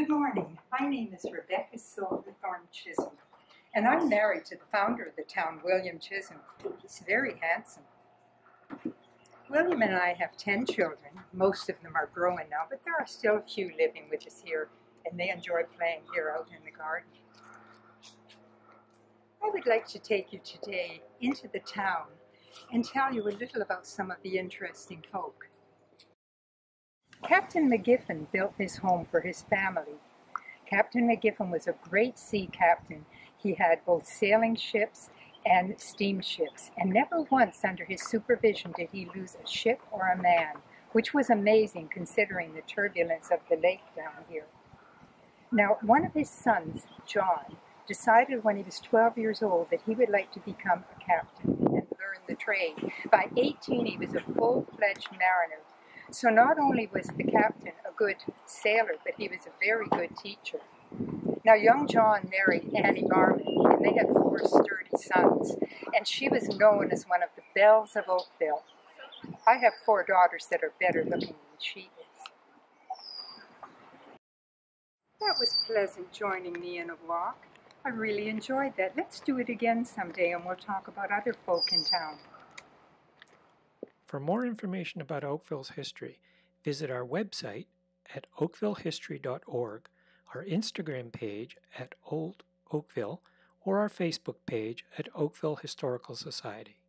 Good morning. My name is Rebecca Silverthorne Chisholm, and I'm married to the founder of the town, William Chisholm. He's very handsome. William and I have 10 children. Most of them are grown now, but there are still a few living with us here, and they enjoy playing here out in the garden. I would like to take you today into the town and tell you a little about some of the interesting folk. Captain McGiffin built this home for his family. Captain McGiffin was a great sea captain. He had both sailing ships and steamships, and never once under his supervision did he lose a ship or a man, which was amazing considering the turbulence of the lake down here. Now, one of his sons, John, decided when he was 12 years old that he would like to become a captain and learn the trade. By 18, he was a full-fledged mariner. So not only was the captain a good sailor, but he was a very good teacher. Now, young John married Annie Barman, and they had four sturdy sons, and she was known as one of the belles of Oakville. I have four daughters that are better looking than she is. That was pleasant joining me in a walk. I really enjoyed that. Let's do it again someday and we'll talk about other folk in town. For more information about Oakville's history, visit our website at oakvillehistory.org, our Instagram page at Old Oakville, or our Facebook page at Oakville Historical Society.